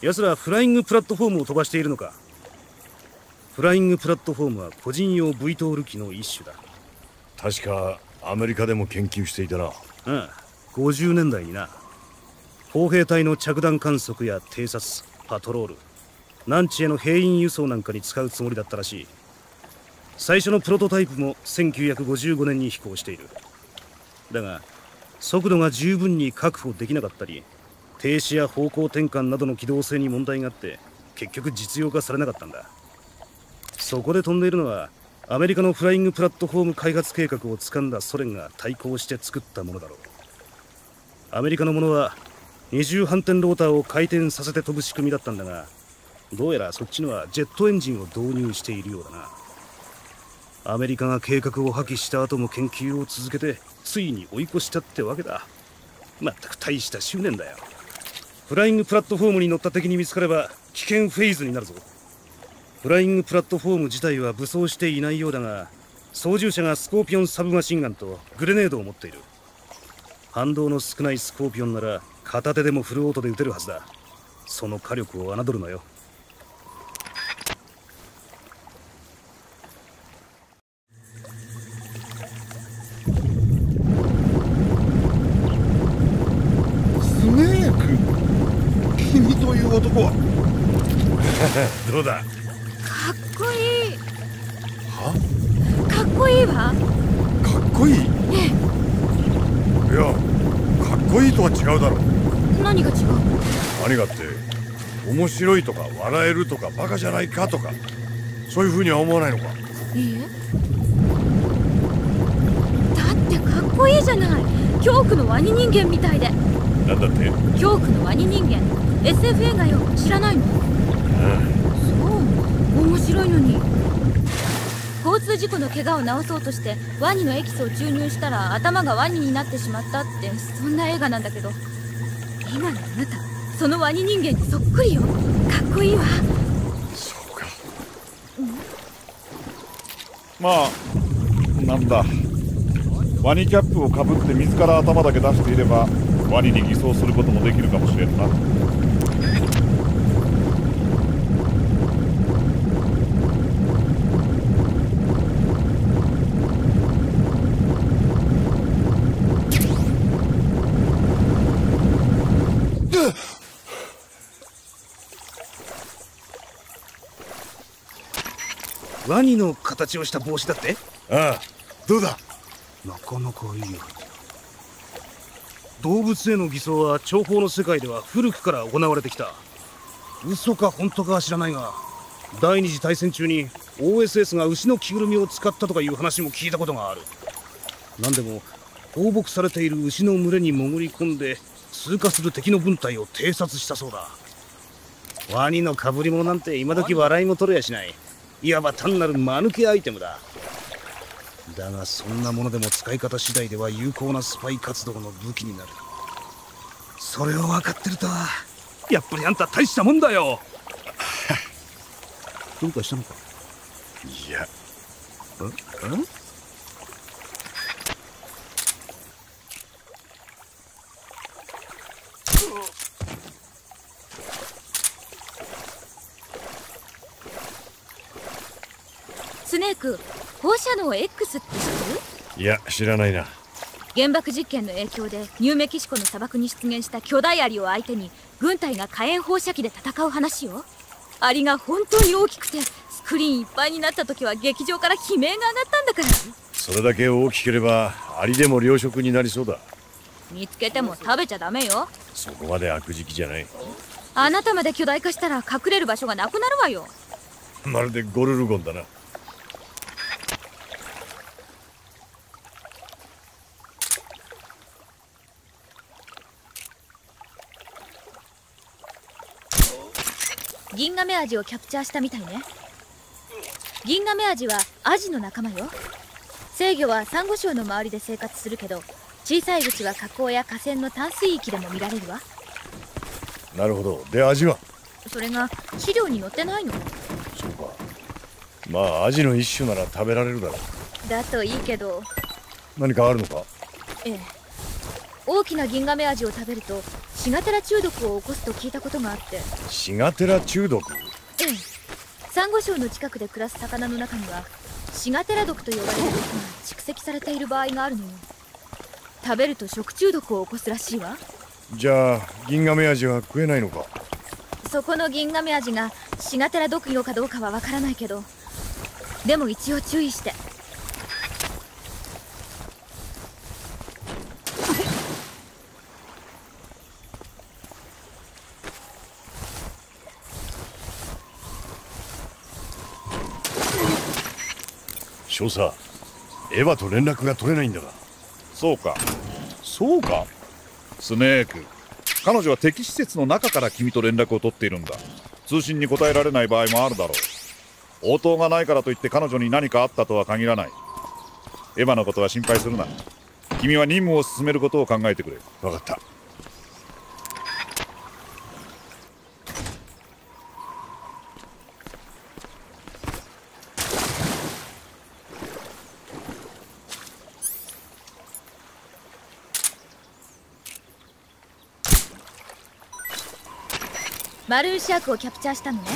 奴らフライングプラットフォームを飛ばしているのか。フライングプラットフォームは個人用 V トール機の一種だ。確かアメリカでも研究していたな。ああ50年代にな。砲兵隊の着弾観測や偵察パトロール。南地への兵員輸送なんかに使うつもりだったらしい。最初のプロトタイプも1955年に飛行している。だが速度が十分に確保できなかったり停止や方向転換などの機動性に問題があって結局実用化されなかったんだ。そこで飛んでいるのはアメリカのフライングプラットフォーム開発計画を掴んだソ連が対抗して作ったものだろう。アメリカのものは二重反転ローターを回転させて飛ぶ仕組みだったんだがどうやらそっちのはジェットエンジンを導入しているようだな。アメリカが計画を破棄した後も研究を続けてついに追い越したってわけだ。まったく大した執念だよ。フライングプラットフォームに乗った敵に見つかれば危険フェーズになるぞ。フライングプラットフォーム自体は武装していないようだが操縦者がスコーピオンサブマシンガンとグレネードを持っている。反動の少ないスコーピオンなら片手でもフルオートで撃てるはずだ。その火力を侮るなよ。男は。どうだ？かっこいい。かっこいいわ。かっこいい？いやかっこいいとは違うだろ何が違う？の何がって面白いとか笑えるとかバカじゃないかとかそういうふうには思わないのか。いいえ。だってかっこいいじゃない。恐怖のワニ人間みたいで。なんだって？恐怖のワニ人間 SF 映画よ知らないの？そう。面白いのに。交通事故の怪我を治そうとしてワニのエキスを注入したら頭がワニになってしまったってそんな映画なんだけど。今のあなたそのワニ人間にそっくりよ。かっこいいわ。そうか。まあなんだ。ワニキャップをかぶって自ら頭だけ出していればワニに偽装することもできるかもしれんなワニの形をした帽子だって？ああ。どうだ？なかなかいいよ。動物への偽装は諜報の世界では古くから行われてきた。嘘か本当かは知らないが第二次大戦中に OSS が牛の着ぐるみを使ったとかいう話も聞いたことがある。何でも放牧されている牛の群れに潜り込んで通過する敵の軍隊を偵察したそうだ。ワニの被り物なんて今時笑いも取れやしないいわば単なる間抜けアイテムだ。だがそんなものでも使い方次第では有効なスパイ活動の武器になる。それを分かってるとは。やっぱりあんた大したもんだよ。どうかしたのか？いや。んんスネーク放射能 X って知ってる？いや知らないな。原爆実験の影響でニューメキシコの砂漠に出現した巨大アリを相手に軍隊が火炎放射器で戦う話よ。アリが本当に大きくてスクリーンいっぱいになった時は劇場から悲鳴が上がったんだから。それだけ大きければアリでも糧食になりそうだ。見つけても食べちゃダメよ。そこまで悪食じゃない。あなたまで巨大化したら隠れる場所がなくなるわよ。まるでゴルルゴンだなギンガメアジをキャプチャーしたみたいね。ギンガメアジはアジの仲間よ。制御はサンゴ礁の周りで生活するけど小さい口は河口や河川の淡水域でも見られるわ。なるほど。で味は？それが資料に載ってないの。そうか。まあアジの一種なら食べられるだろう。だといいけど。何かあるのか？ええ。大きなギンガメアジを食べるとシガテラ中毒を起こすと聞いたことがあって。シガテラ中毒？ええサンゴ礁の近くで暮らす魚の中にはシガテラ毒と呼ばれる毒が蓄積されている場合があるのよ。食べると食中毒を起こすらしいわ。じゃあ銀亀味は食えないのか？そこの銀亀味がシガテラ毒魚かどうかはわからないけどでも一応注意して少佐エヴァと連絡が取れないんだが。そうか。そうか？スネーク彼女は敵施設の中から君と連絡を取っているんだ。通信に答えられない場合もあるだろう。応答がないからといって彼女に何かあったとは限らない。エヴァのことは心配するな。君は任務を進めることを考えてくれ。分かったマルーンシャークをキャプチャーしたのね。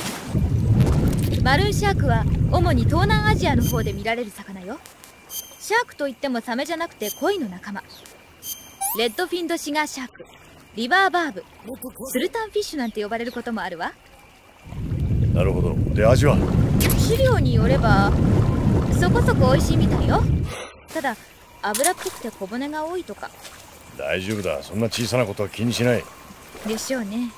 マルーンシャークは主に東南アジアの方で見られる魚よ。シャークといってもサメじゃなくて鯉の仲間。レッドフィンドシガーシャーク。リバーバーブ。スルタンフィッシュなんて呼ばれることもあるわ。なるほど。で味は？資料によればそこそこ美味しいみたいよ。ただ油っぽくて小骨が多いとか。大丈夫だ。そんな小さなことは気にしない。でしょうね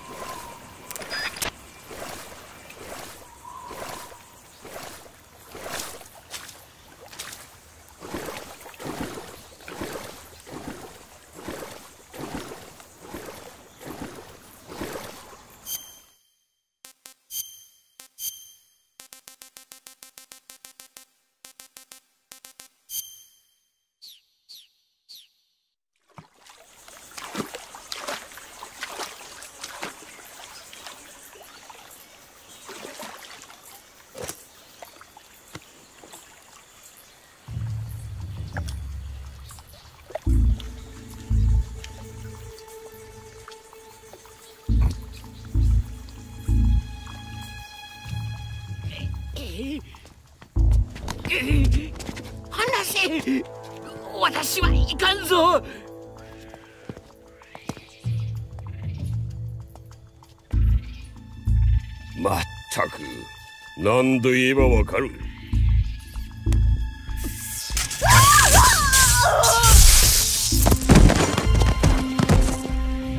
何度言えばわかる？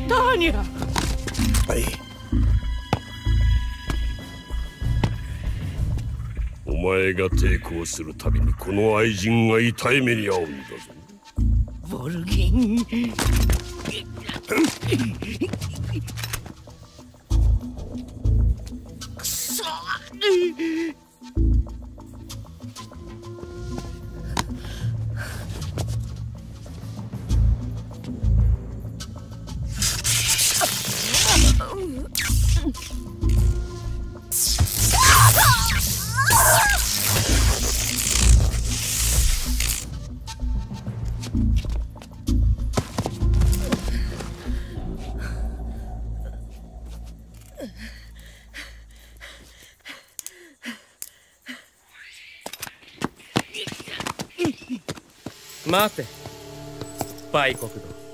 ターニャ。はい。お前が抵抗するたびにこの愛人が痛い目に遭うんだぞ。ボルギン待て売国道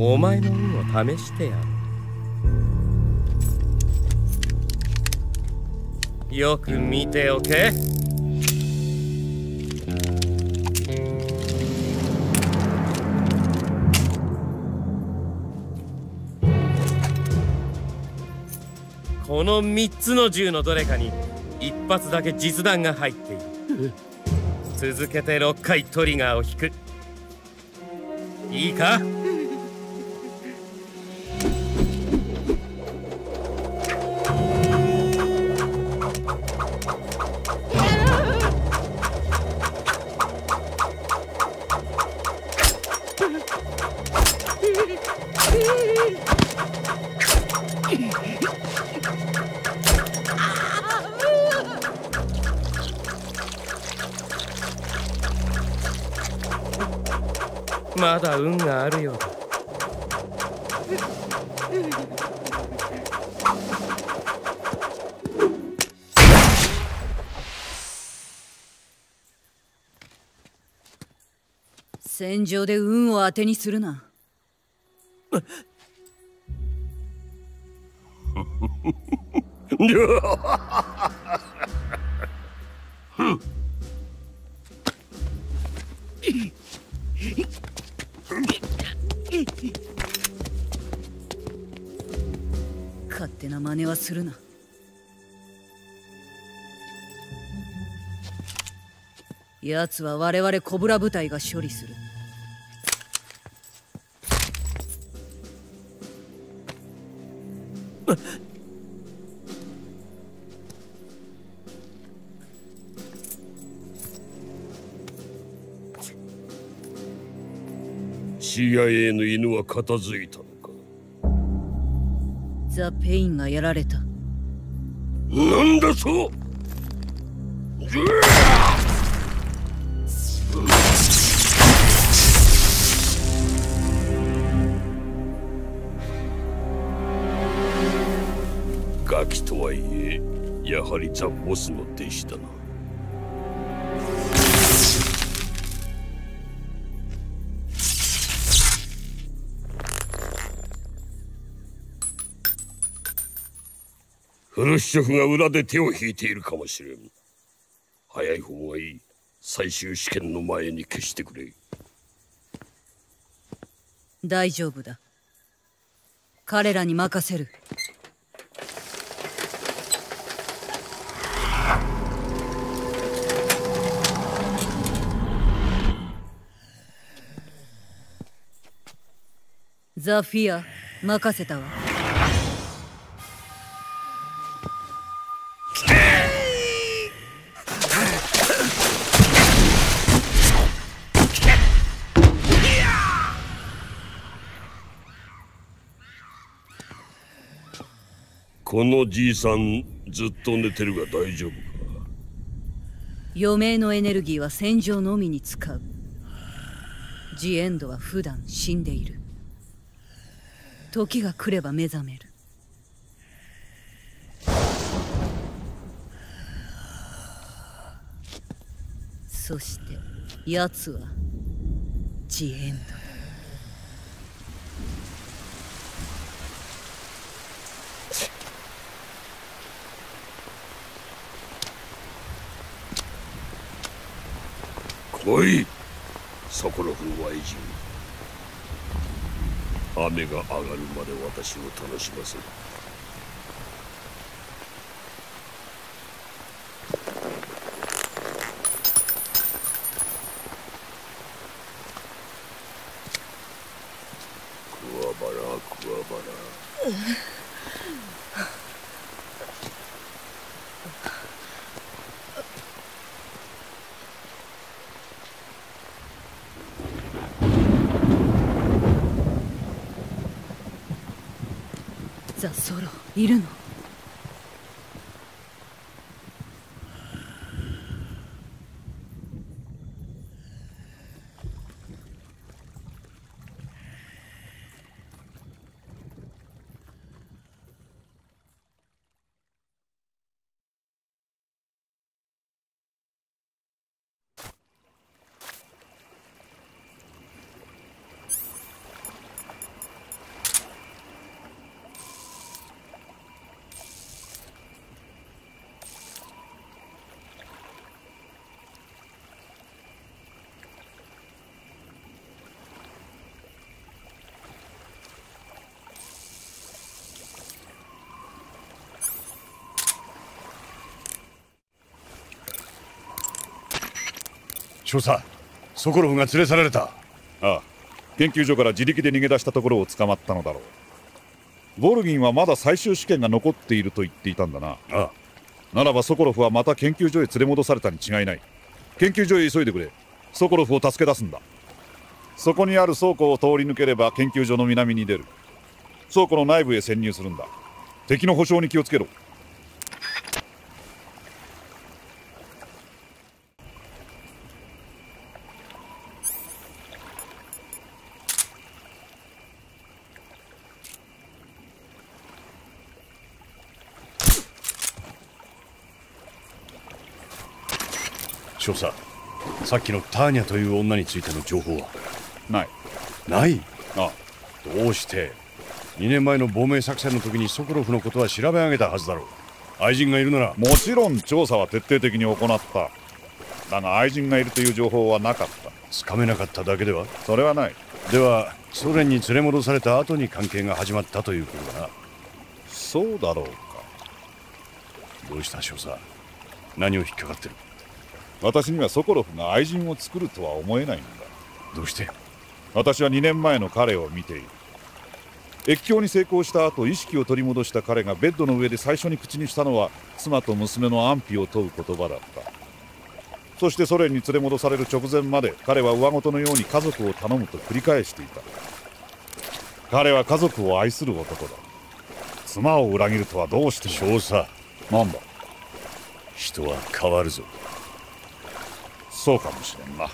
お前の運を試してやる。よく見ておけ。この3つの銃のどれかに一発だけ実弾が入っている。続けて6回トリガーを引く。いいか？戦場で運を当てにするな。勝手な真似はするな。奴は我々コブラ部隊が処理する「CIA の犬は片付いたのか？ザ・ペインがやられた。なんだそう？ザ・ボスの弟子だな。フルシチョフが裏で手を引いているかもしれん。早い方がいい。最終試験の前に消してくれ。大丈夫だ。彼らに任せる。ザ・フィア任せたわ。このじいさんずっと寝てるが大丈夫か？余命のエネルギーは戦場のみに使う。ジエンドは普段死んでいる時が来れば目覚める。そして奴はジエンド。来い。ソコロフの愛人雨が上がるまで私を楽しませるクワバラクワバラザ・ソロいるの。少佐ソコロフが連れ去られた。ああ。研究所から自力で逃げ出したところを捕まったのだろう。ボルギンはまだ最終試験が残っていると言っていたんだな。ああ。ならばソコロフはまた研究所へ連れ戻されたに違いない。研究所へ急いでくれ。ソコロフを助け出すんだ。そこにある倉庫を通り抜ければ研究所の南に出る。倉庫の内部へ潜入するんだ。敵の保証に気をつけろ少佐さっきのターニャという女についての情報は？ない。ない？あどうして？2年前の亡命作戦の時にソコロフのことは調べ上げたはずだろう。愛人がいるなら。もちろん調査は徹底的に行った。だが愛人がいるという情報はなかった。つかめなかっただけでは？それはない。ではソ連に連れ戻された後に関係が始まったということだな。そうだろうか。どうした少佐？何を引っかかってる？私にはソコロフが愛人を作るとは思えないんだ。どうして？私は2年前の彼を見ている。越境に成功した後意識を取り戻した彼がベッドの上で最初に口にしたのは妻と娘の安否を問う言葉だった。そしてソ連に連れ戻される直前まで彼は上事のように家族を頼むと繰り返していた。彼は家族を愛する男だ。妻を裏切るとはどうして？少佐。なんだ？人は変わるぞそうかもしれんな。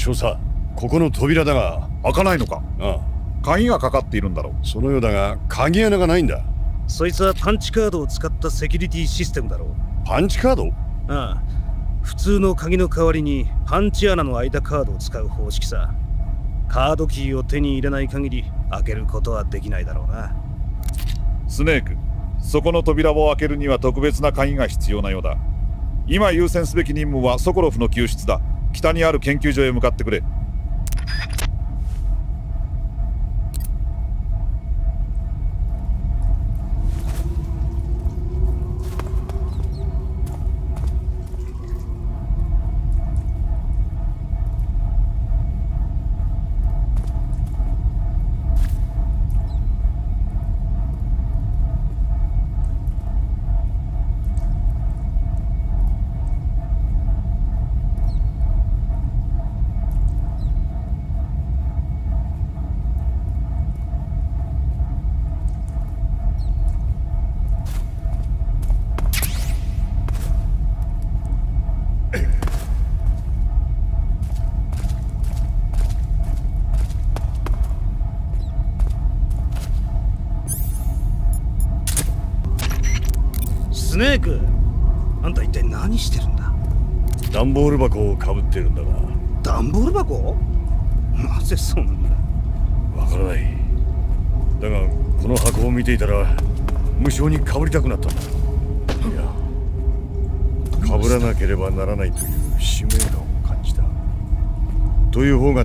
少佐ここの扉だが開かないのか？ああ。鍵がかかっているんだろう。そのようだが鍵穴がないんだ。そいつはパンチカードを使ったセキュリティシステムだろう。パンチカード？ああ。普通の鍵の代わりにパンチ穴の開いたカードを使う方式さ。カードキーを手に入れない限り開けることはできないだろうな。スネークそこの扉を開けるには特別な鍵が必要なようだ。今優先すべき任務はソコロフの救出だ北にある研究所へ向かってくれ。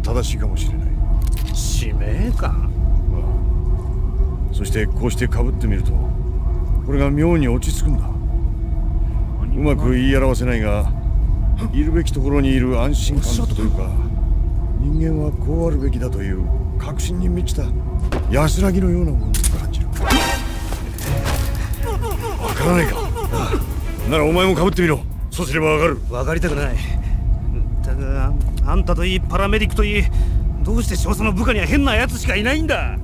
正しいかもしれない。使命感そしてこうしてかぶってみるとこれが妙に落ち着くんだ。うまく言い表せないがいるべきところにいる安心感というか人間はこうあるべきだという確信に満ちた安らぎのようなものを感じる。わからないか？ならお前もかぶってみろ。そうすればわかる。分かりたくない。だがああんたといいパラメディックといいどうして少佐の部下には変なやつしかいないんだ？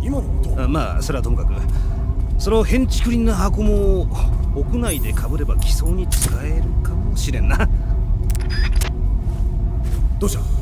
今のこと？あまあそれはともかく。その変竹林な箱も屋内でかぶれば偽装に使えるかもしれんな。どうした？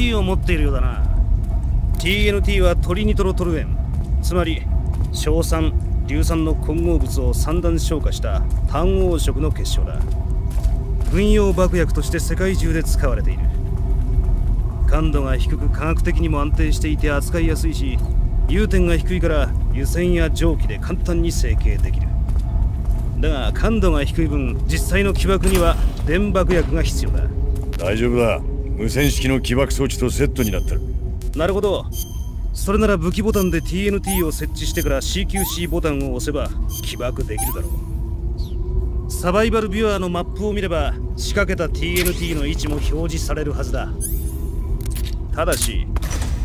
TNT を持っているようだな。TNT はトリニトロトルエンつまり硝酸硫酸の混合物を三段消化した単黄色の結晶だ。軍用爆薬として世界中で使われている。感度が低く科学的にも安定していて扱いやすいし融点が低いから油栓や蒸気で簡単に成形できる。だが感度が低い分実際の起爆には電爆薬が必要だ。大丈夫だ。無線式の起爆装置とセットになってる。なるほど。それなら武器ボタンで TNT を設置してから CQC ボタンを押せば起爆できるだろう。サバイバルビュアーのマップを見れば仕掛けた TNT の位置も表示されるはずだ。ただし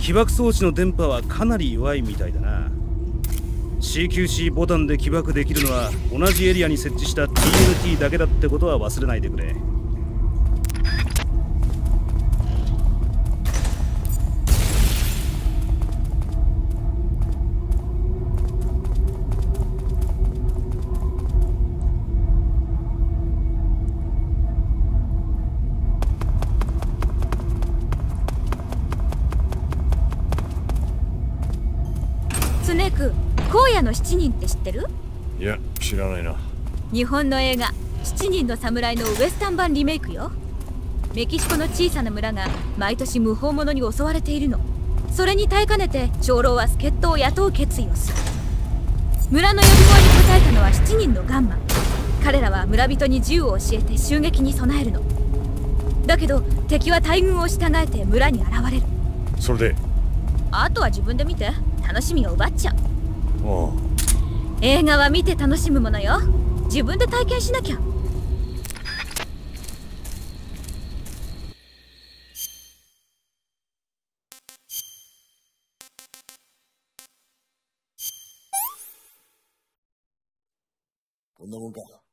起爆装置の電波はかなり弱いみたいだな。CQC ボタンで起爆できるのは同じエリアに設置した TNT だけだってことは忘れないでくれ。日本の映画「7人の侍」のウエスタン版リメイクよ。メキシコの小さな村が毎年無法者に襲われているの。それに耐えかねて長老は助っ人を雇う決意をする。村の呼び声に応えたのは7人のガンマ。ン彼らは村人に銃を教えて襲撃に備えるの。だけど敵は大軍を従えて村に現れる。それで？あとは自分で見て。楽しみを奪っちゃう。映画は見て楽しむものよ自分で体験しなきゃ。こんなもんか。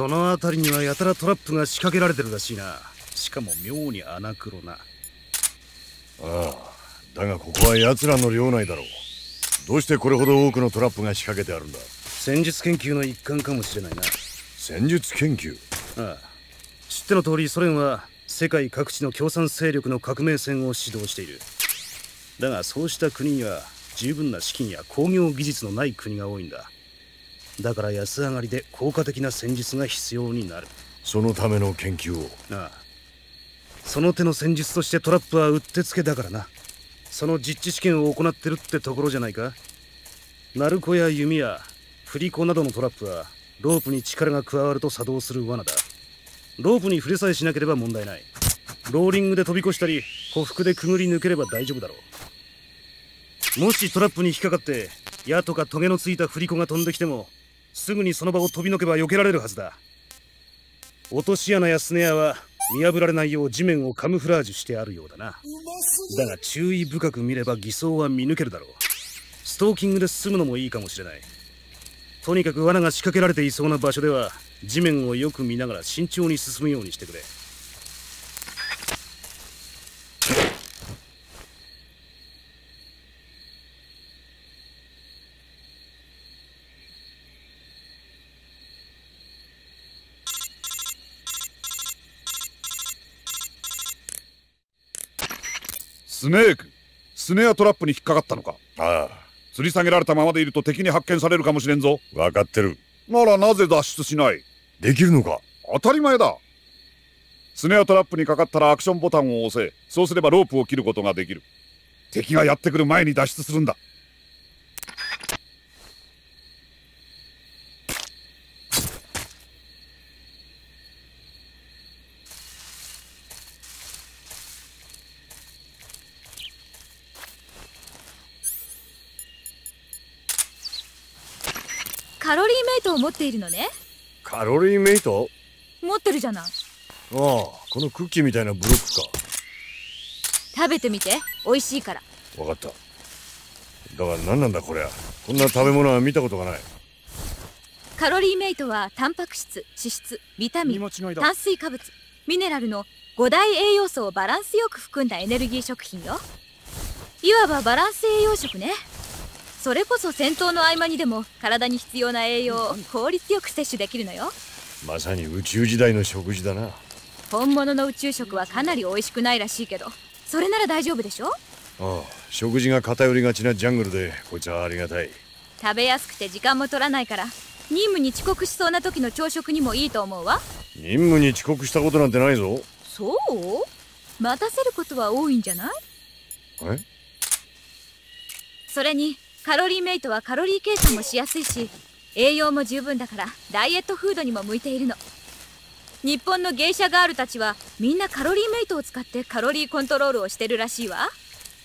その辺りにはやたらトラップが仕掛けられてるらしいな。しかも妙に穴黒な。ああだがここは奴らの領内だろう。どうしてこれほど多くのトラップが仕掛けてあるんだ？戦術研究の一環かもしれないな。戦術研究？ああ。知っての通りソ連は世界各地の共産勢力の革命戦を指導している。だがそうした国には十分な資金や工業技術のない国が多いんだだから安上がりで効果的な戦術が必要になる。そのための研究を。ああ。その手の戦術としてトラップはうってつけだからな。その実地試験を行ってるってところじゃないか。鳴子や弓や振り子などのトラップはロープに力が加わると作動する罠だ。ロープに触れさえしなければ問題ない。ローリングで飛び越したり匍匐でくぐり抜ければ大丈夫だろう。もしトラップに引っかかって矢とかトゲのついた振り子が飛んできてもすぐにその場を飛び抜けば避けられるはずだ。落とし穴やスネアは見破られないよう地面をカムフラージュしてあるようだな。だが注意深く見れば偽装は見抜けるだろう。ストーキングで進むのもいいかもしれない。とにかく罠が仕掛けられていそうな場所では地面をよく見ながら慎重に進むようにしてくれ。スネークスネアトラップに引っかかったのか？ああ。吊り下げられたままでいると敵に発見されるかもしれんぞ。分かってる。ならなぜ脱出しない？できるのか？当たり前だ。スネアトラップにかかったらアクションボタンを押せ。そうすればロープを切ることができる。敵がやってくる前に脱出するんだカロリーメイトを持っているのね。カロリーメイト？持ってるじゃない。ああこのクッキーみたいなブロックか。食べてみて。美味しいから。分かった。だから何なんだこりゃ。こんな食べ物は見たことがない。カロリーメイトはタンパク質脂質ビタミン炭水化物ミネラルの5大栄養素をバランスよく含んだエネルギー食品よ。いわばバランス栄養食ねそれこそ戦闘の合間にでも体に必要な栄養を効率よく摂取できるのよ。まさに宇宙時代の食事だな。本物の宇宙食はかなり美味しくないらしいけど。それなら大丈夫でしょ？ああ食事が偏りがちなジャングルでこいつはありがたい。食べやすくて時間も取らないから。任務に遅刻しそうな時の朝食にもいいと思うわ。任務に遅刻したことなんてないぞ。そう？待たせることは多いんじゃない？え？それにカロリーメイトはカロリー計算もしやすいし栄養も十分だからダイエットフードにも向いているの。日本の芸者ガールたちはみんなカロリーメイトを使ってカロリーコントロールをしてるらしいわ。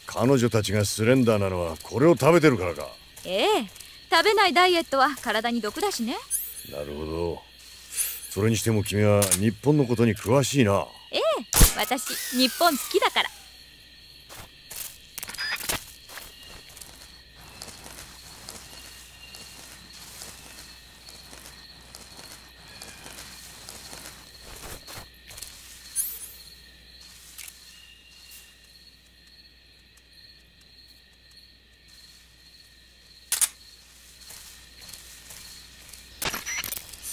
彼女たちがスレンダーなのはこれを食べてるからか。ええ。食べないダイエットは体に毒だしね。なるほど。それにしても君は日本のことに詳しいな。ええ。私日本好きだから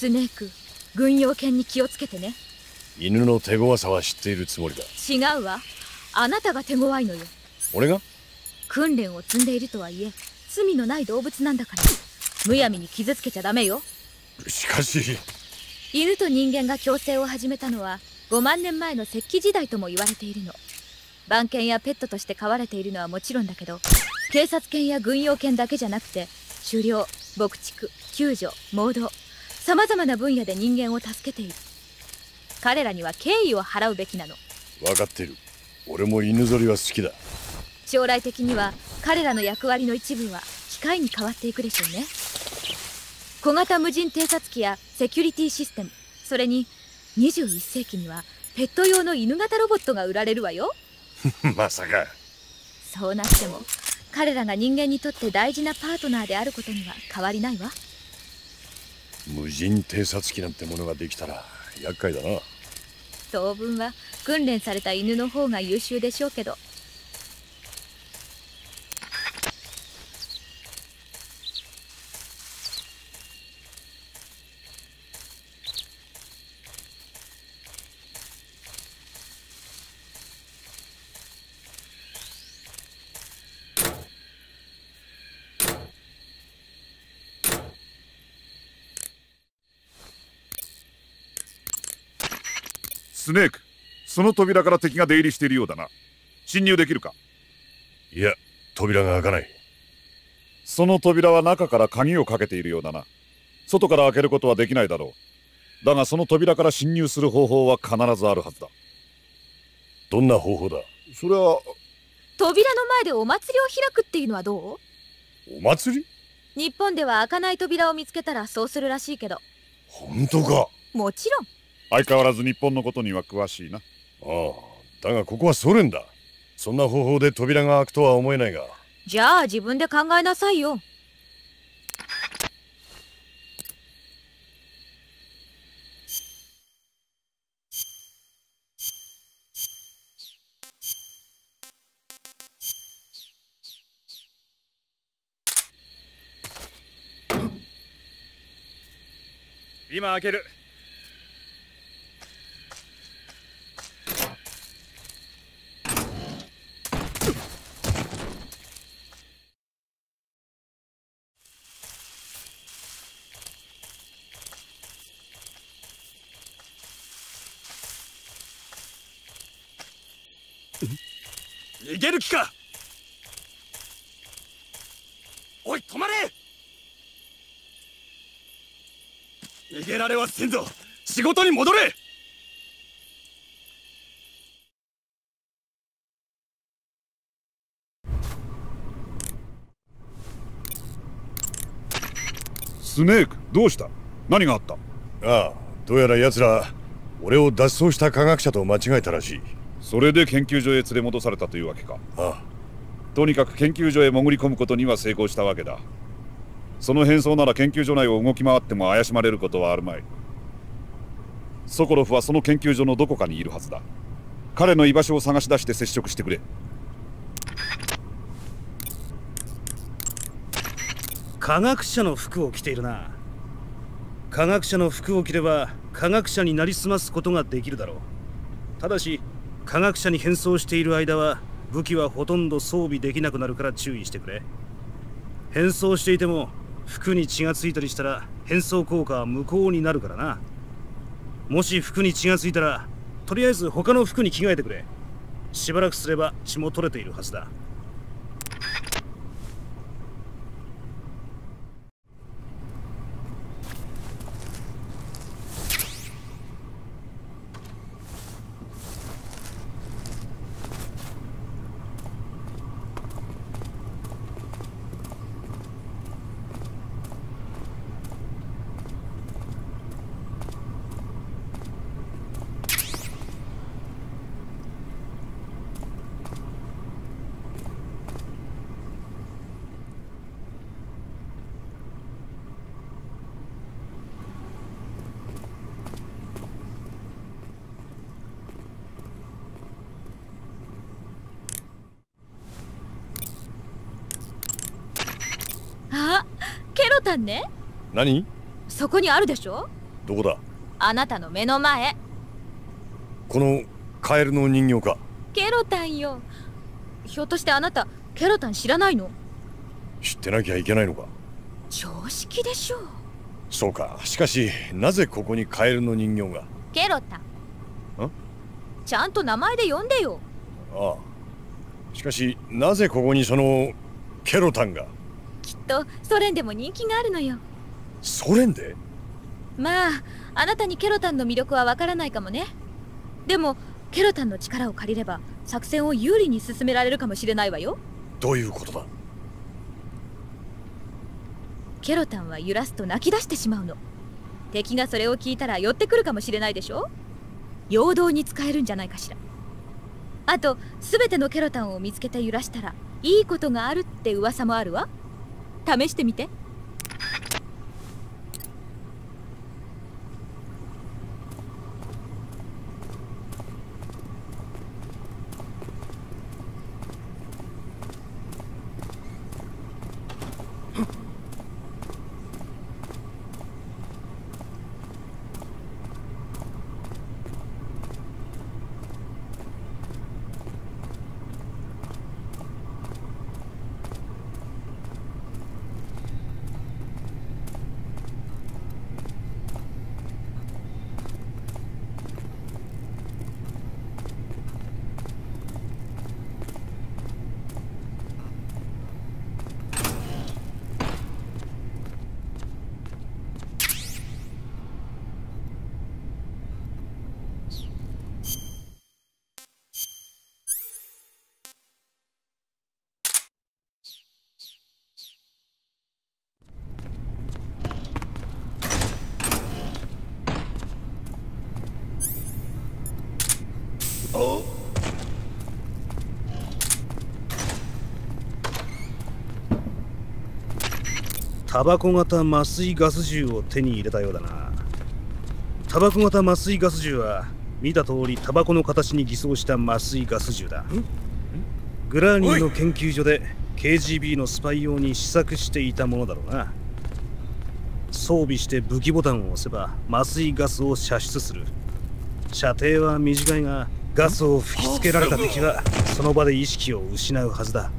スネーク軍用犬に気をつけてね。犬の手強さは知っているつもりだ。違うわ。あなたが手強いのよ。俺が？訓練を積んでいるとはいえ罪のない動物なんだから。むやみに傷つけちゃダメよ。しかし。犬と人間が共生を始めたのは5万年前の石器時代とも言われているの。番犬やペットとして飼われているのはもちろんだけど警察犬や軍用犬だけじゃなくて狩猟牧畜救助盲導さまざまな分野で人間を助けている。彼らには敬意を払うべきなの。分かってる。俺も犬ぞりは好きだ。将来的には彼らの役割の一部は機械に変わっていくでしょうね。小型無人偵察機やセキュリティシステム。それに21世紀にはペット用の犬型ロボットが売られるわよ。まさか。そうなっても彼らが人間にとって大事なパートナーであることには変わりないわ無人偵察機なんてものができたら厄介だな。当分は訓練された犬の方が優秀でしょうけど。スネークその扉から敵が出入りしているようだな。侵入できるか？いや扉が開かない。その扉は中から鍵をかけているようだな。外から開けることはできないだろう。だがその扉から侵入する方法は必ずあるはずだ。どんな方法だ？それは扉の前でお祭りを開くっていうのはどう？お祭り？日本では開かない扉を見つけたらそうするらしいけど。本当か。もちろん相変わらず日本のことには詳しいな。ああだがここはソ連だ。そんな方法で扉が開くとは思えないが。じゃあ自分で考えなさいよ。今開ける逃げる気か？おい止まれ！逃げられはせんぞ。仕事に戻れ！スネークどうした？何があった？ああどうやら奴ら俺を脱走した科学者と間違えたらしいそれで研究所へ連れ戻されたというわけか。ああ。とにかく研究所へ潜り込むことには成功したわけだ。その変装なら研究所内を動き回っても怪しまれることはあるまい。ソコロフはその研究所のどこかにいるはずだ。彼の居場所を探し出して接触してくれ。科学者の服を着ているな。科学者の服を着れば科学者になりすますことができるだろう。ただし科学者に変装している間は武器はほとんど装備できなくなるから注意してくれ。変装していても服に血がついたりしたら変装効果は無効になるからな。もし服に血がついたらとりあえず他の服に着替えてくれ。しばらくすれば血も取れているはずだあケロタンね。何？そこにあるでしょ？どこだ？あなたの目の前。このカエルの人形か。ケロタンよ。ひょっとしてあなたケロタン知らないの？知ってなきゃいけないのか。常識でしょそうか。しかしなぜここにカエルの人形が？ケロタン。ん？ちゃんと名前で呼んでよ。ああ。しかしなぜここにそのケロタンが？きっとソ連でも人気があるのよ。ソ連で？まああなたにケロタンの魅力はわからないかもね。でもケロタンの力を借りれば作戦を有利に進められるかもしれないわよ。どういうことだ？ケロタンは揺らすと泣き出してしまうの。敵がそれを聞いたら寄ってくるかもしれないでしょ？陽動に使えるんじゃないかしら。あと全てのケロタンを見つけて揺らしたらいいことがあるって噂もあるわ試してみて。タバコ型麻酔ガス銃を手に入れたようだな。タバコ型麻酔ガス銃は見た通りタバコの形に偽装した麻酔ガス銃だ。グラーニーの研究所で KGB のスパイ用に試作していたものだろうな。装備して武器ボタンを押せば麻酔ガスを射出する。射程は短いがガスを吹きつけられた敵はその場で意識を失うはずだ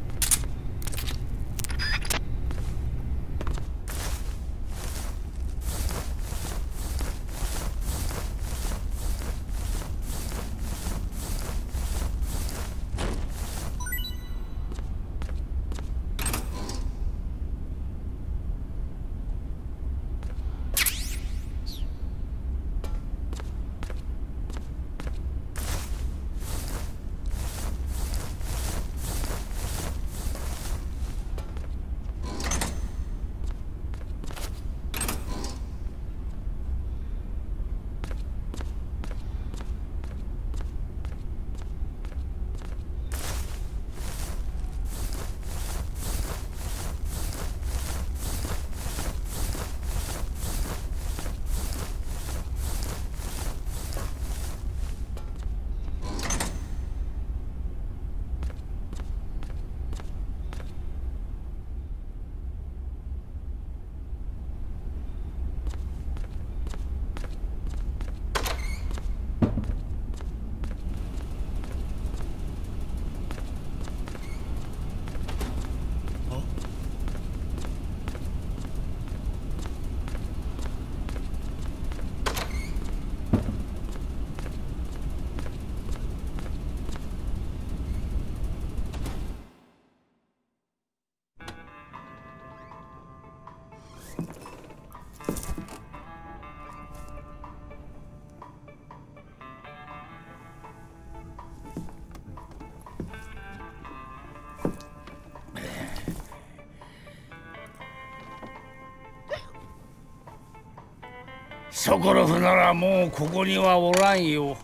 ソコロフならもうここにはおらんよ。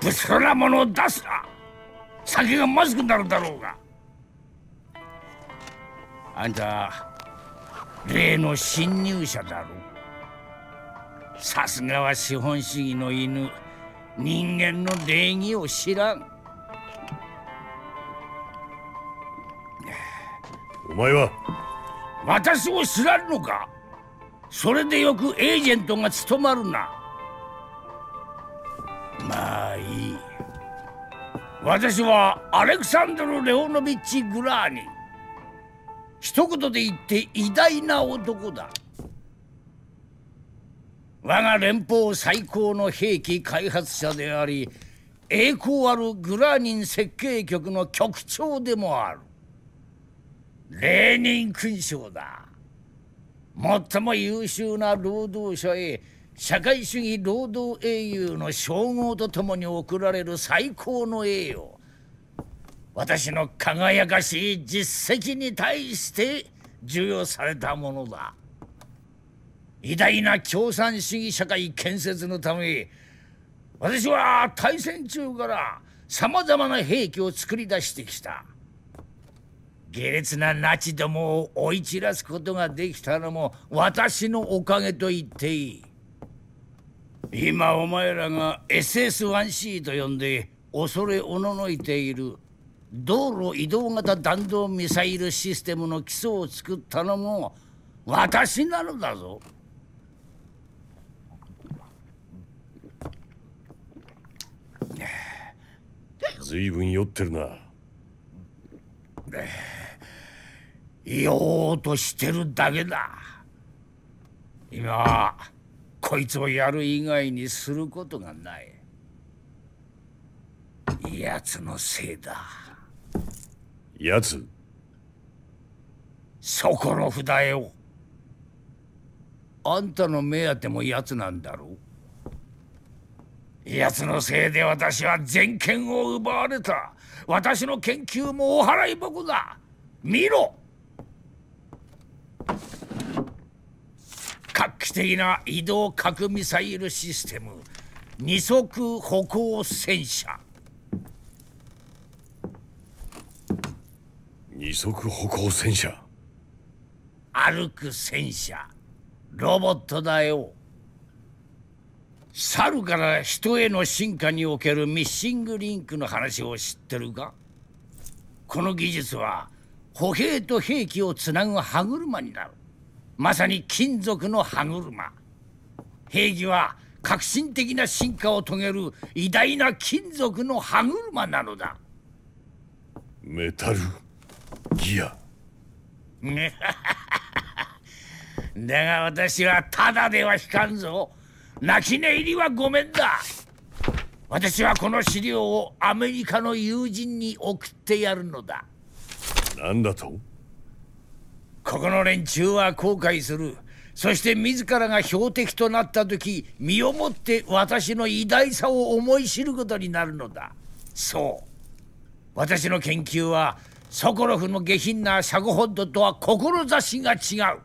ぶつからものを出すな。酒がまずくなるだろうが。あんた例の侵入者だろさすがは資本主義の犬人間の礼儀を知らん。お前は私を知らんのか？それでよくエージェントが務まるな。まあいい。私はアレクサンドル・レオノビッチ・グラーニ。一言で言って偉大な男だ。我が連邦最高の兵器開発者であり栄光あるグラーニン設計局の局長でもある。レーニン勲章だ。最も優秀な労働者へ社会主義労働英雄の称号とともに贈られる最高の栄誉。私の輝かしい実績に対して授与されたものだ。偉大な共産主義社会建設のため私は大戦中からさまざまな兵器を作り出してきた。下劣なナチどもを追い散らすことができたのも私のおかげと言っていい今お前らが SS1C と呼んで恐れおののいている道路移動型弾道ミサイルシステムの基礎を作ったのも私なのだぞ。ずいぶん酔ってるな言おうとしてるだけだ。今はこいつをやる以外にすることがない。奴のせいだ。奴？ソコロフだよあんたの目当ても奴なんだろう。奴のせいで私は全権を奪われた。私の研究もお払い箱だ見ろ画期的な移動核ミサイルシステム二足歩行戦車。二足歩行戦車？歩く戦車。ロボットだよ。猿から人への進化におけるミッシングリンクの話を知ってるか？この技術は歩兵と兵器をつなぐ歯車になるまさに金属の歯車。兵器は革新的な進化を遂げる偉大な金属の歯車なのだ。メタルギア。だが私はただでは引かんぞ。泣き寝入りはごめんだ。私はこの資料をアメリカの友人に送ってやるのだ。何だと？ここの連中は後悔する。そして自らが標的となった時身をもって私の偉大さを思い知ることになるのだ。そう。私の研究はソコロフの下品なシャゴホッドとは志が違う。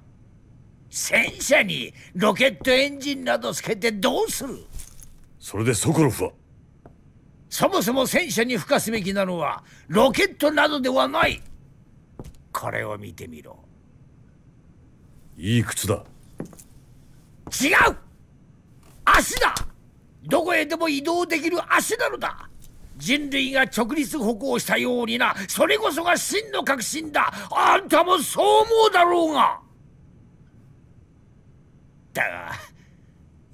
戦車にロケットエンジンなどつけてどうする。それでソコロフは？そもそも戦車に付加すべきなのはロケットなどではない。これを見てみろいい靴だ。違う！足だ！どこへでも移動できる足なのだ！人類が直立歩行したようにな！それこそが真の革新だ！あんたもそう思うだろうが！だが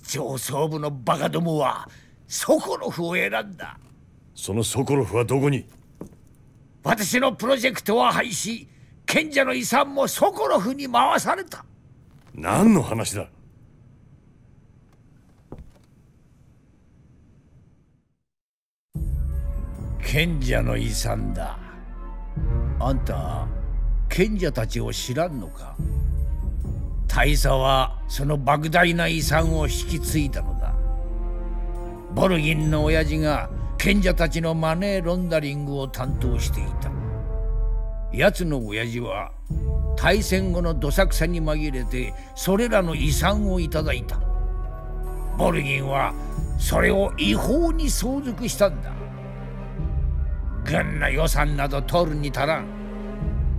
上層部のバカどもはソコロフを選んだ。そのソコロフはどこに？私のプロジェクトは廃止。賢者の遺産もソコロフに回された何の話だ？賢者の遺産だ。あんた賢者たちを知らんのか？大佐はその莫大な遺産を引き継いだのだ。ボルギンの親父が賢者たちのマネーロンダリングを担当していた。奴の親父は大戦後のどさくさに紛れてそれらの遺産をいただいた。ボルギンはそれを違法に相続したんだ。軍の予算など取るに足らん。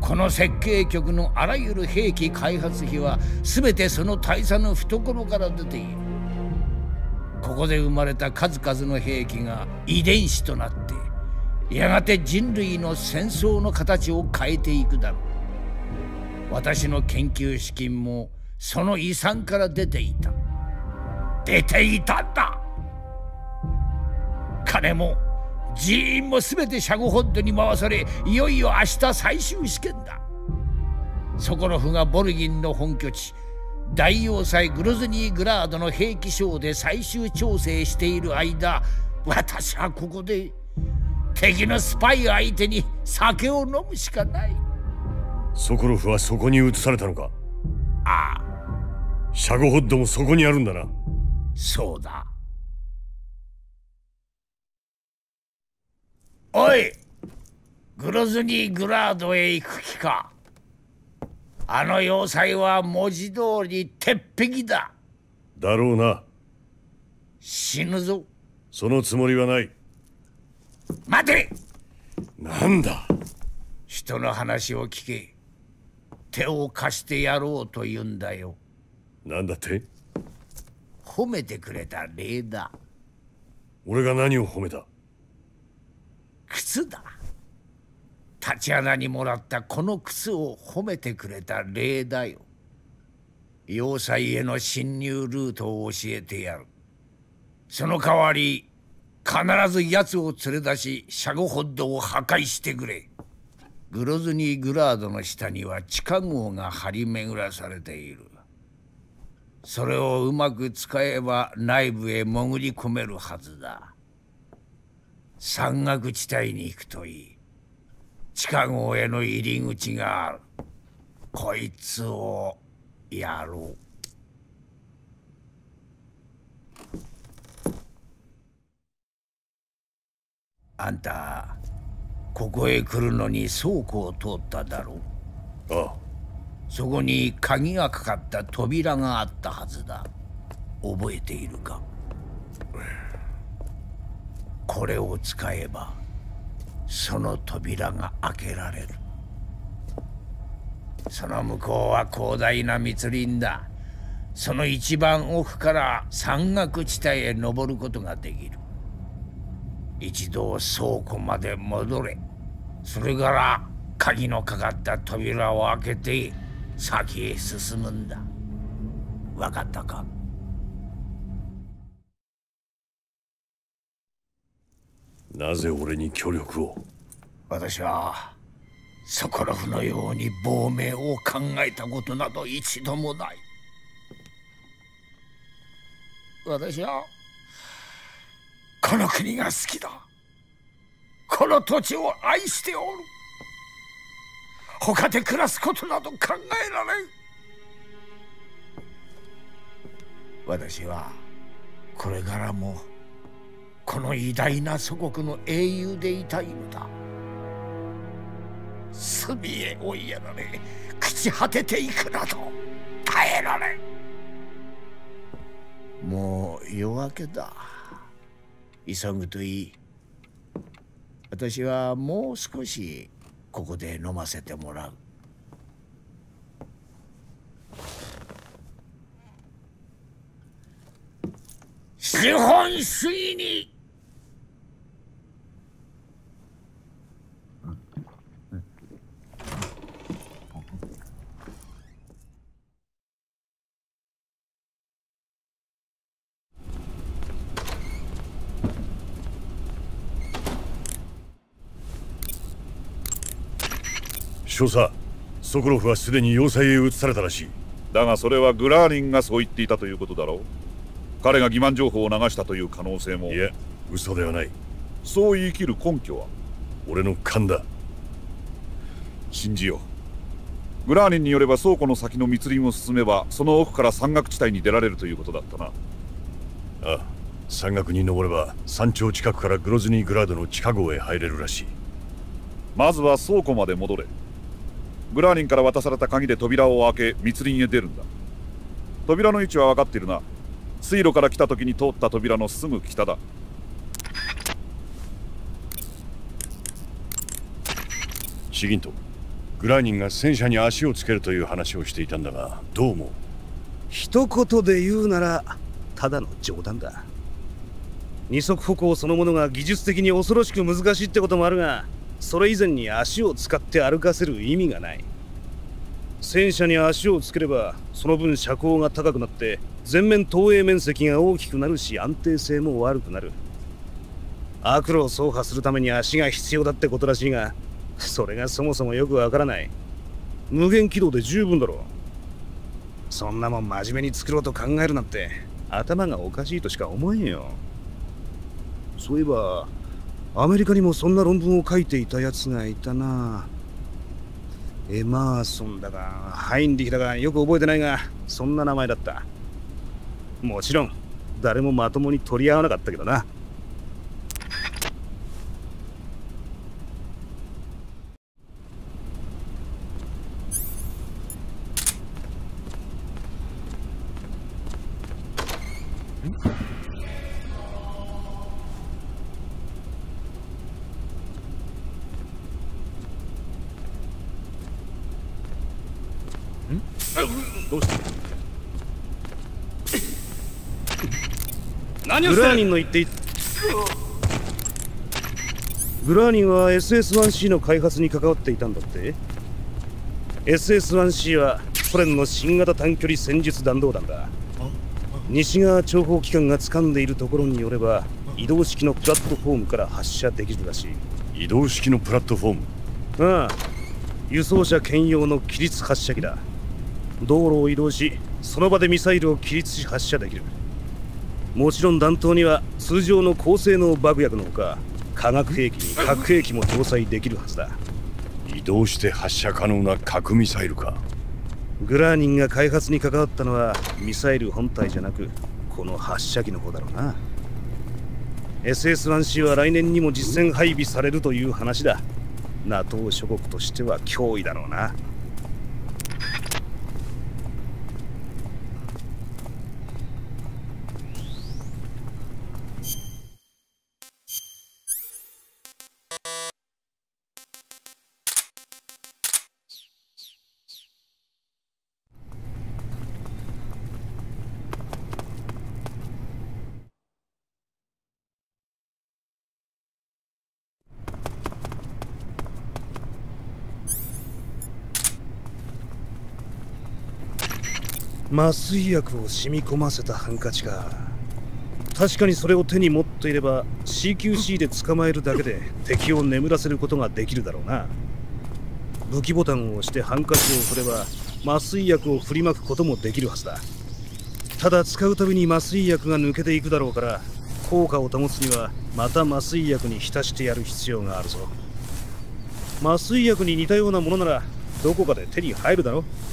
この設計局のあらゆる兵器開発費は全てその大佐の懐から出ている。ここで生まれた数々の兵器が遺伝子となってやがて人類の戦争の形を変えていくだろう。私の研究資金もその遺産から出ていた。出ていたんだ。金も人員も全てシャゴホッドに回されいよいよ明日最終試験だ。ソコロフがボルギンの本拠地大要塞グロズニーグラードの兵器ショーで最終調整している間私はここで敵のスパイ相手に酒を飲むしかない。ソコロフはそこに移されたのか？ああ。シャゴホッドもそこにあるんだな。そうだ。おいグロズニーグラードへ行く気か？あの要塞は文字通り鉄壁だ。だろうな。死ぬぞ。そのつもりはない。待て。なんだ？人の話を聞け手を貸してやろうと言うんだよ。なんだって？褒めてくれた礼だ。俺が何を褒めた？靴だ。立ち穴にもらったこの靴を褒めてくれた礼だよ。要塞への侵入ルートを教えてやる。その代わり必ず奴を連れ出しシャゴホッドを破壊してくれグロズニーグラードの下には地下壕が張り巡らされている。それをうまく使えば内部へ潜り込めるはずだ。山岳地帯に行くといい。地下壕への入り口がある。こいつをやろう。あんた。ここへ来るのに倉庫を通っただろう。ああ。そこに鍵がかかった扉があったはずだ。覚えているか？これを使えばその扉が開けられる。その向こうは広大な密林だ。その一番奥から山岳地帯へ登ることができる一度倉庫まで戻れ。それから鍵のかかった扉を開けて先へ進むんだ。分かったか？なぜ俺に協力を？私はソコロフのように亡命を考えたことなど一度もない。私はこの国が好きだ。この土地を愛しておる。他で暮らすことなど考えられん。私はこれからもこの偉大な祖国の英雄でいたいのだ。隅へ追いやられ朽ち果てていくなど耐えられん。もう夜明けだ。急ぐといい。私はもう少しここで飲ませてもらう。資本主義に少佐ソコロフはすでに要塞へ移されたらしい。だがそれはグラーリンがそう言っていたということだろう。彼が欺瞞情報を流したという可能性も。いや嘘ではない。そう言い切る根拠は俺の勘だ。信じよう。グラーリンによれば倉庫の先の密林を進めばその奥から山岳地帯に出られるということだったな。ああ山岳に登れば山頂近くからグロズニーグラードの地下壕へ入れるらしい。まずは倉庫まで戻れグラーニンから渡された鍵で扉を開け密林へ出るんだ。扉の位置は分かっているな。水路から来た時に通った扉のすぐ北だ。シギントグラーニンが戦車に足をつけるという話をしていたんだがどう思う？一言で言うならただの冗談だ。二足歩行そのものが技術的に恐ろしく難しいってこともあるがそれ以前に足を使って歩かせる意味がない。戦車に足をつければその分車高が高くなって全面投影面積が大きくなるし安定性も悪くなる。悪路を走破するために足が必要だってことらしいがそれがそもそもよくわからない。無限軌道で十分だろう。そんなもん真面目に作ろうと考えるなんて頭がおかしいとしか思えんよ。そういえばアメリカにもそんな論文を書いていたやつがいたな。エマーソンだがハインリヒだがよく覚えてないがそんな名前だった。もちろん誰もまともに取り合わなかったけどな。グラーニンの言っていグラーニンは SS1C の開発に関わっていたんだって。SS1C はソ連の新型短距離戦術弾道弾だ。西側諜報機関が掴んでいるところによれば移動式のプラットフォームから発射できるらしい。移動式のプラットフォーム？ああ。輸送車兼用の起立発射機だ。道路を移動しその場でミサイルを起立し発射できるもちろん弾頭には通常の高性能爆薬のほか化学兵器に核兵器も搭載できるはずだ。移動して発射可能な核ミサイルか。グラーニンが開発に関わったのはミサイル本体じゃなくこの発射機の方だろうな。SS1C は来年にも実戦配備されるという話だ。NATO 諸国としては脅威だろうな麻酔薬を染み込ませたハンカチか確かにそれを手に持っていれば CQC で捕まえるだけで敵を眠らせることができるだろうな。武器ボタンを押してハンカチを振れば麻酔薬を振りまくこともできるはずだ。ただ使うたびに麻酔薬が抜けていくだろうから効果を保つにはまた麻酔薬に浸してやる必要があるぞ。麻酔薬に似たようなものならどこかで手に入るだろ今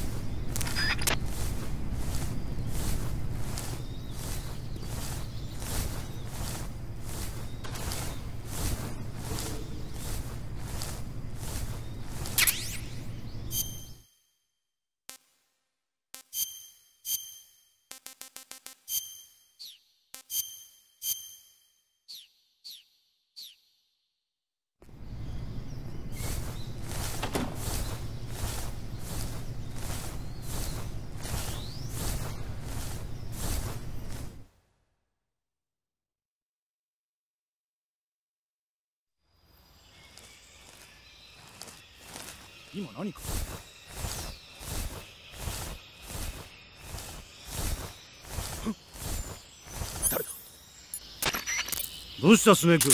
したスネーク？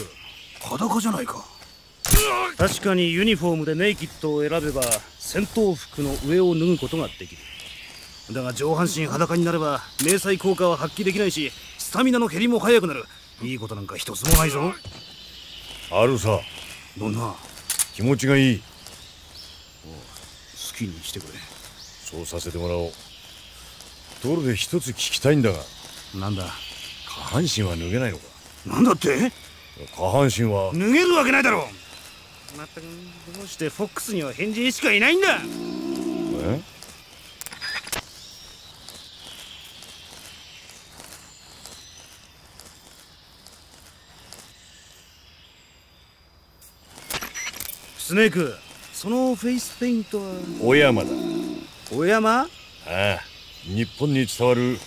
裸じゃないか。確かにユニフォームでネイキッドを選べば戦闘服の上を脱ぐことができる。だが上半身裸になれば迷彩効果は発揮できないしスタミナの減りも早くなる。いいことなんか一つもないぞ。あるさ。どんな？気持ちがいい好きにしてくれ。そうさせてもらおう。ところで一つ聞きたいんだが。なんだ？下半身は脱げないのかなんだって？下半身は？脱げるわけないだろ。まったくどうしてフォックスには変人しかいないんだ。え？スネークそのフェイスペイントは？小山だ。小山？ああ日本に伝わる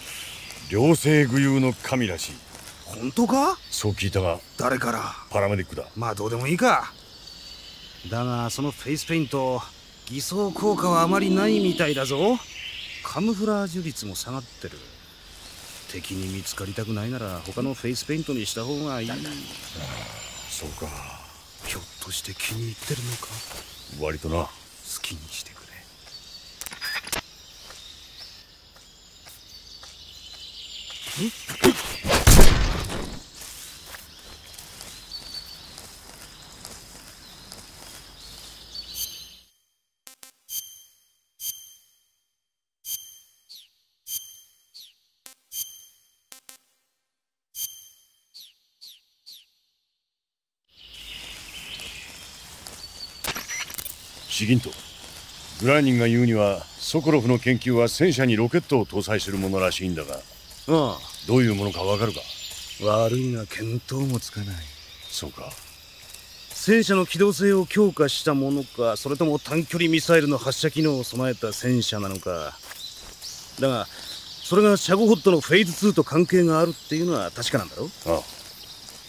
両性具有の神らしい本当か？そう聞いたが。誰から？パラメディックだ。まあどうでもいいか。だがそのフェイスペイント偽装効果はあまりないみたいだぞ。カムフラージュ率も下がってる。敵に見つかりたくないなら他のフェイスペイントにした方がいい。そうか。ひょっとして気に入ってるのか？割とな。好きにしてくれシギント。グラーニンが言うにはソコロフの研究は戦車にロケットを搭載するものらしいんだがああ。どういうものかわかるか？悪いが見当もつかない。そうか。戦車の機動性を強化したものかそれとも短距離ミサイルの発射機能を備えた戦車なのか。だがそれがシャゴホットのフェーズ2と関係があるっていうのは確かなんだろああ。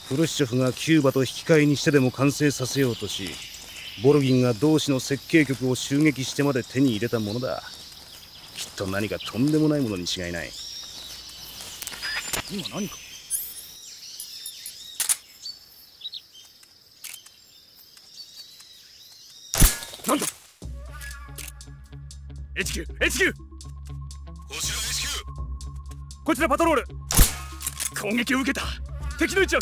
フルシチョフがキューバと引き換えにしてでも完成させようとしボルギンが同志の設計局を襲撃してまで手に入れたものだ。きっと何かとんでもないものに違いない。今何か？なんだ？HQ、HQ! こちらパトロール。攻撃を受けた。敵の位置は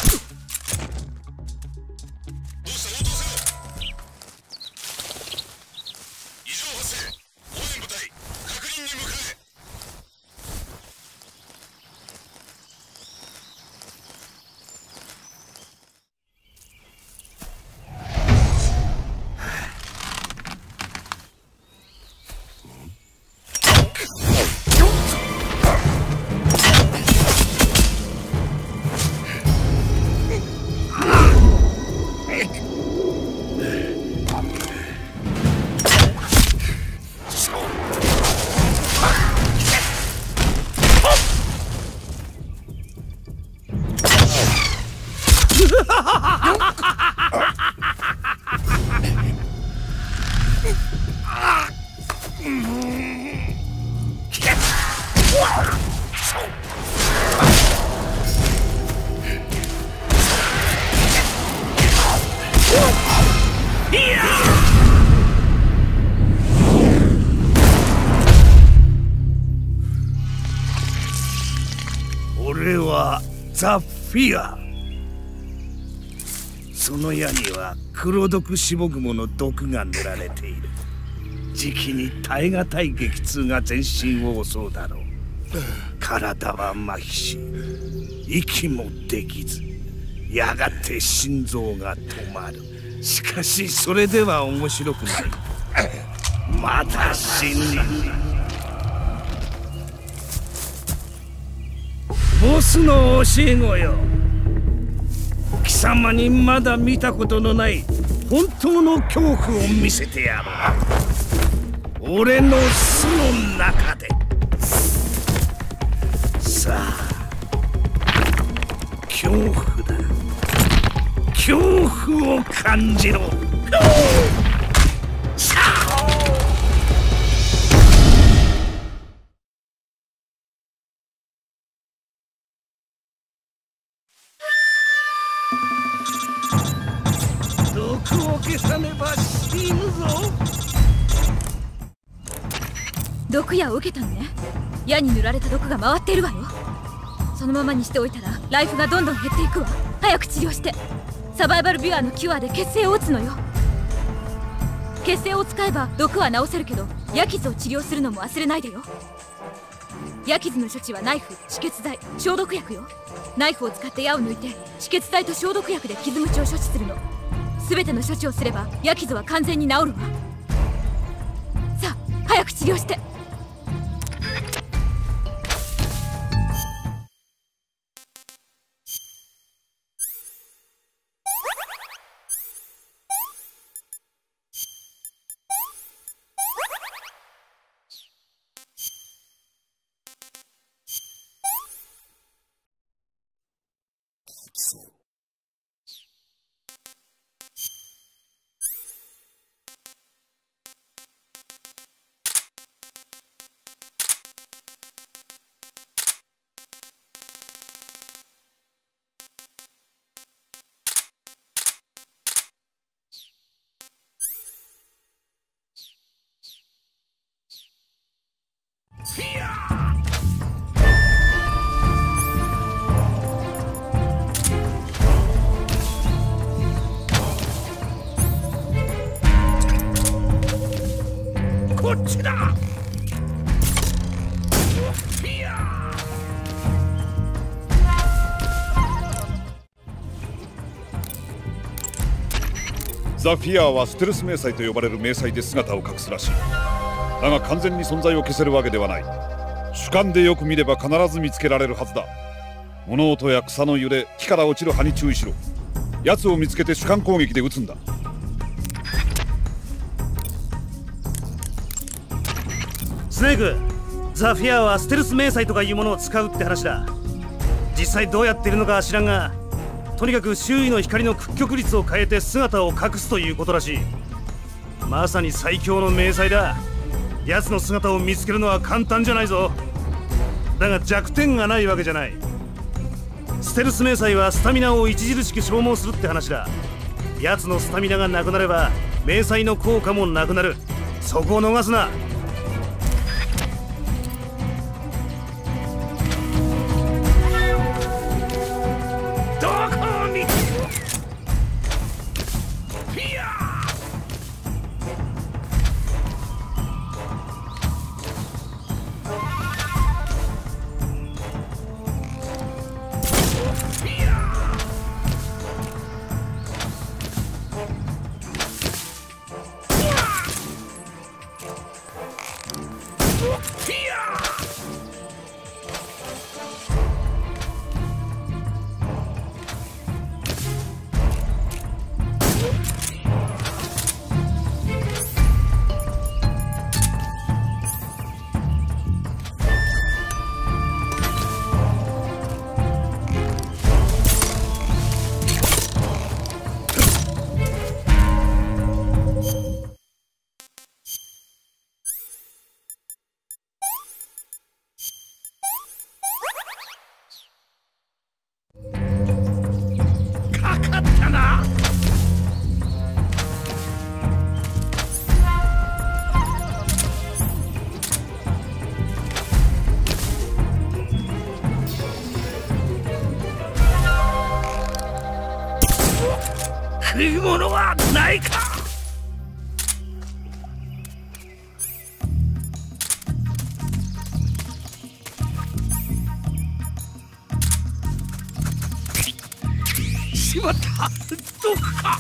ザ・フィア。その矢には黒毒死木雲の毒が塗られている。時期に耐え難い激痛が全身を襲うだろう。体は麻痺し息もできずやがて心臓が止まる。しかしそれでは面白くない。また死ぬスの教え子よ。貴様にまだ見たことのない本当の恐怖を見せてやろう。俺の巣の中で。さあ恐怖だ。恐怖を感じろ。消さねば死ぬぞ毒矢を受けたのね。矢に塗られた毒が回っているわよ。そのままにしておいたらライフがどんどん減っていくわ。早く治療して。サバイバルビュアーのキュアで血清を打つのよ。血清を使えば毒は治せるけど矢傷を治療するのも忘れないでよ。矢傷の処置はナイフ止血剤消毒薬よ。ナイフを使って矢を抜いて止血剤と消毒薬で傷口を処置するの。全ての処置をすればヤキゾは完全に治るわ。さあ早く治療して。ザ・フィアーはステルス迷彩と呼ばれる迷彩で姿を隠すらしい。だが完全に存在を消せるわけではない。主観でよく見れば必ず見つけられるはずだ。物音や草の揺れ木から落ちる葉に注意しろ。奴を見つけて主観攻撃で撃つんだ。スネークザ・フィアはステルス迷彩とかいうものを使うって話だ。実際どうやってるのか知らんがとにかく周囲の光の屈曲率を変えて姿を隠すということらしい。まさに最強の迷彩だ。奴の姿を見つけるのは簡単じゃないぞ。だが弱点がないわけじゃない。ステルス迷彩はスタミナを著しく消耗するって話だ。奴のスタミナがなくなれば迷彩の効果もなくなる。そこを逃すな。しまったどうか。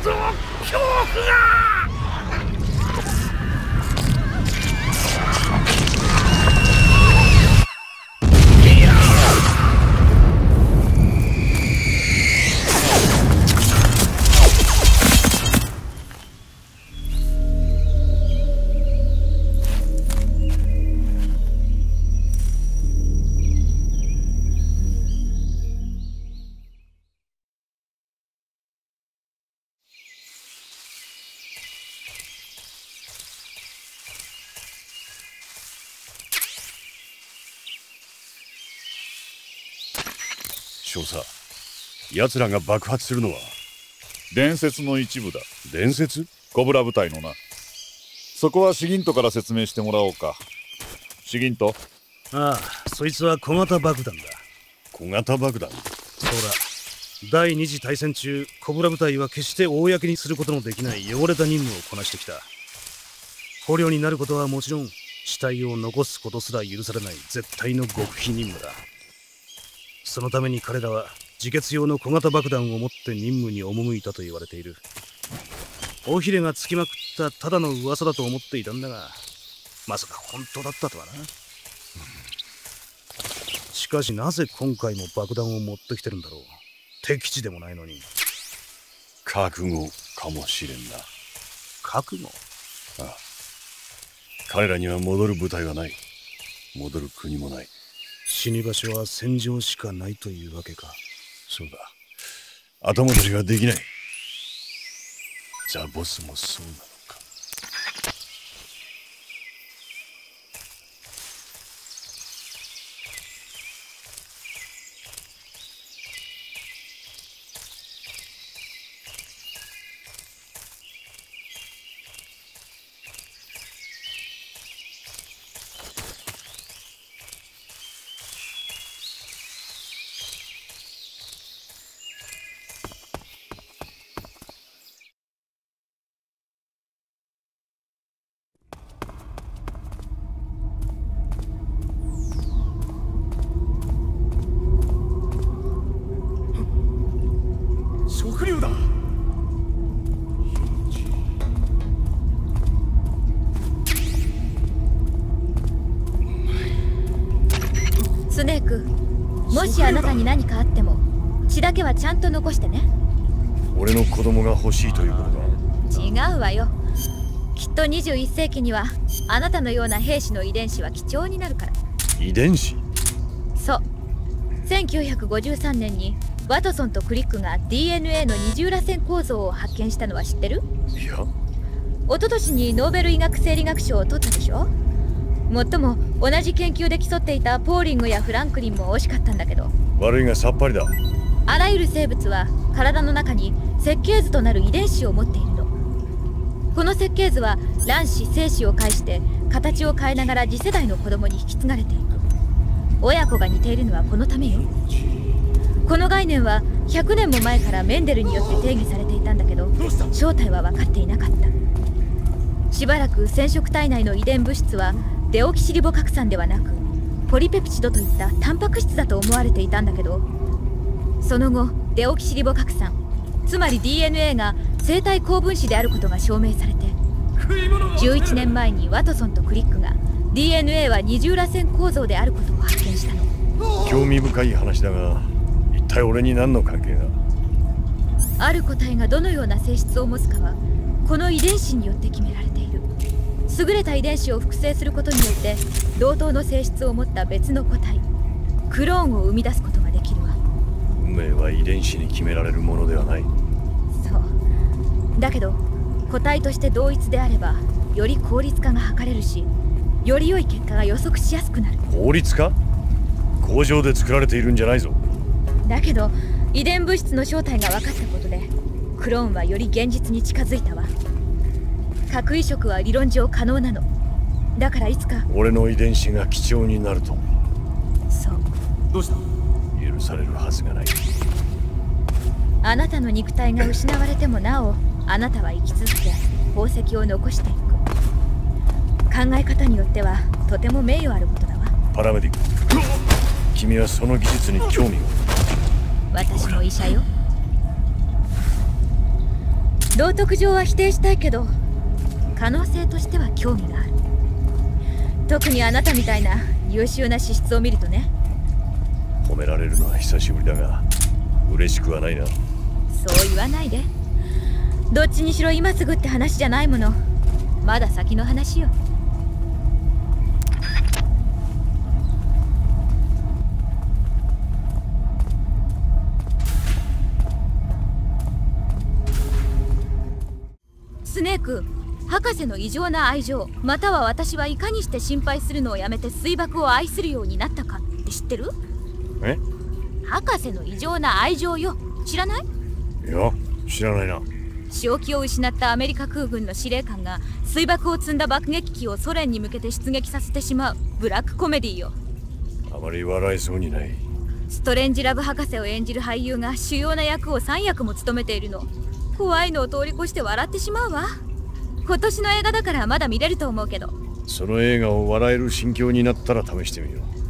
ぞ恐怖が少佐奴らが爆発するのは？伝説の一部だ。伝説？コブラ部隊のなそこはシギントから説明してもらおうか。シギント？ああそいつは小型爆弾だ。小型爆弾？そうだ。第二次大戦中コブラ部隊は決して公にすることのできない汚れた任務をこなしてきた。捕虜になることはもちろん死体を残すことすら許されない絶対の極秘任務だそのために彼らは自決用の小型爆弾を持って任務に赴いたと言われている。尾ひれがつきまくったただの噂だと思っていたんだがまさか本当だったとはな。しかしなぜ今回も爆弾を持ってきてるんだろう。敵地でもないのに。覚悟かもしれんな。覚悟？ああ。彼らには戻る部隊はない。戻る国もない死に場所は戦場しかないというわけか。そうだ。後戻りができない。ザ・ボスもそうなのか食料だスネークもしあなたに何かあっても血だけはちゃんと残してね。俺の子供が欲しいということか。違うわよ。きっと21世紀にはあなたのような兵士の遺伝子は貴重になるから。遺伝子？そう。1953年にワトソンとクリックが DNA の二重らせん構造を発見したのは知ってる？いや。一昨年にノーベル医学生理学賞を取ったでしょ？もっとも同じ研究で競っていたポーリングやフランクリンも惜しかったんだけど。悪いがさっぱりだ。あらゆる生物は体の中に設計図となる遺伝子を持っているの。この設計図は卵子精子を介して形を変えながら次世代の子供に引き継がれていく。親子が似ているのはこのためよ。この概念は100年も前からメンデルによって定義されていたんだけど正体は分かっていなかった。しばらく染色体内の遺伝物質はデオキシリボ核酸ではなくポリペプチドといったタンパク質だと思われていたんだけどその後デオキシリボ核酸つまり DNA が生体高分子であることが証明されて11年前にワトソンとクリックが DNA は二重らせん構造であることを発見したの。興味深い話だが一体俺に何の関係がある個体がどのような性質を持つかはこの遺伝子によって決められている優れた遺伝子を複製することによって同等の性質を持った別の個体クローンを生み出すことができるわ。運命は遺伝子に決められるものではない。そう。だけど個体として同一であればより効率化が図れるしより良い結果が予測しやすくなる。効率化？工場で作られているんじゃないぞ。だけど遺伝物質の正体が分かったことでクローンはより現実に近づいたわ核移植は理論上可能なの。だからいつか。俺の遺伝子が貴重になるとそう。どうした？許されるはずがない。あなたの肉体が失われてもなおあなたは生き続け宝石を残していく考え方によってはとても名誉あることだわ。パラメディック。君はその技術に興味を私も医者よ。道徳上は否定したいけど可能性としては興味がある。特にあなたみたいな優秀な資質を見るとね。褒められるのは久しぶりだが嬉しくはないな。そう言わないで。どっちにしろ今すぐって話じゃないもの。まだ先の話よ。スネーク博士の異常な愛情または私はいかにして心配するのをやめて水爆を愛するようになったかって知ってる？え？博士の異常な愛情よ。知らない？いや知らないな。正気を失ったアメリカ空軍の司令官が水爆を積んだ爆撃機をソ連に向けて出撃させてしまうブラックコメディよ。あまり笑えそうにない。ストレンジラブ博士を演じる俳優が主要な役を3役も務めているの。怖いのを通り越して笑ってしまうわ今年の映画だからまだ見れると思うけど。その映画を笑える心境になったら試してみよう。